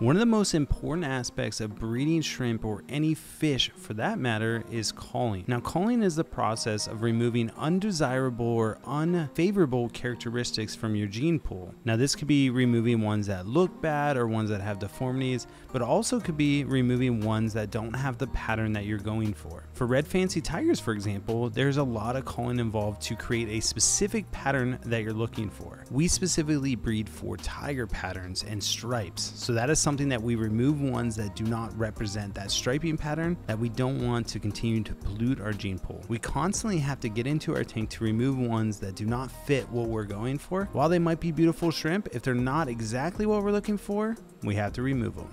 One of the most important aspects of breeding shrimp or any fish for that matter is culling. Now culling is the process of removing undesirable or unfavorable characteristics from your gene pool. Now this could be removing ones that look bad or ones that have deformities, but also could be removing ones that don't have the pattern that you're going for. For red fancy tigers for example, there's a lot of culling involved to create a specific pattern that you're looking for. We specifically breed for tiger patterns and stripes, so that is something that we remove ones that do not represent that striping pattern that we don't want to continue to pollute our gene pool. We constantly have to get into our tank to remove ones that do not fit what we're going for. While they might be beautiful shrimp, if they're not exactly what we're looking for, we have to remove them.